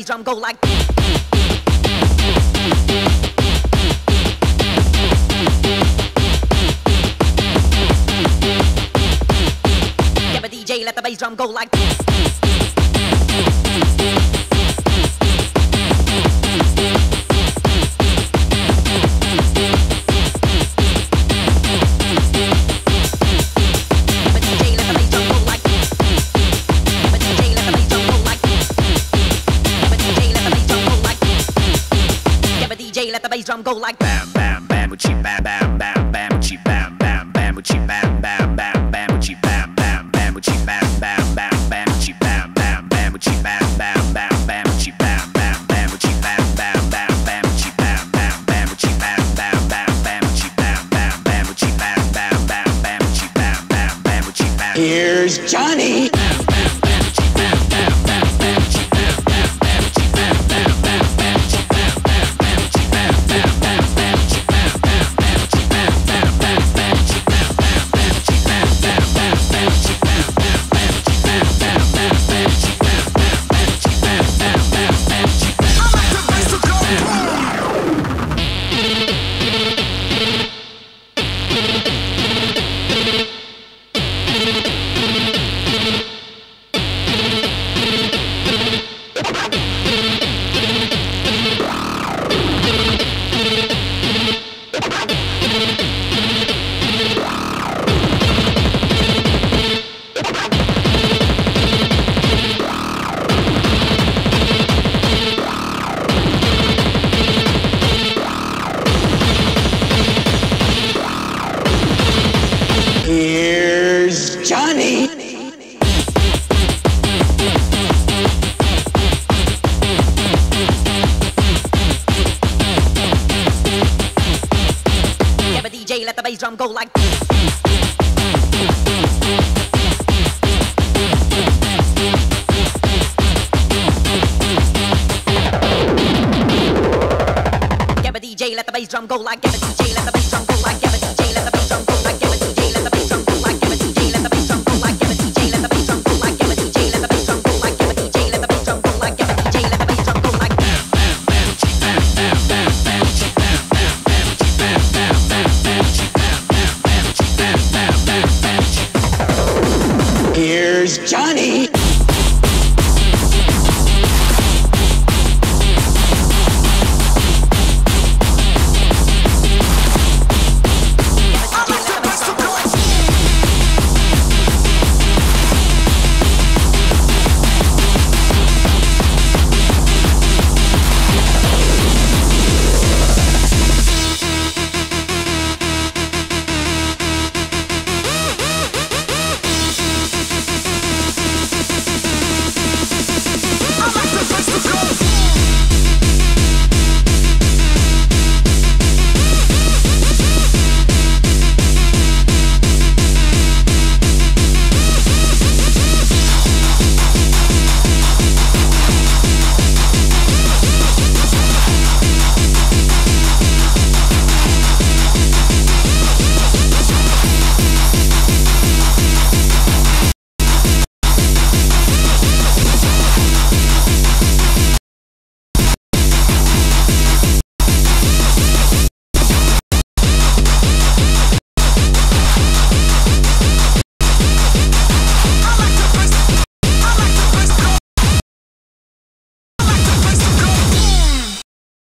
bass drum go like. Yeah, but DJ, let the bass drum go like this. like bam. bass drum go like this. Get a DJ, let the bass drum go like. Get a DJ, let the bass drum.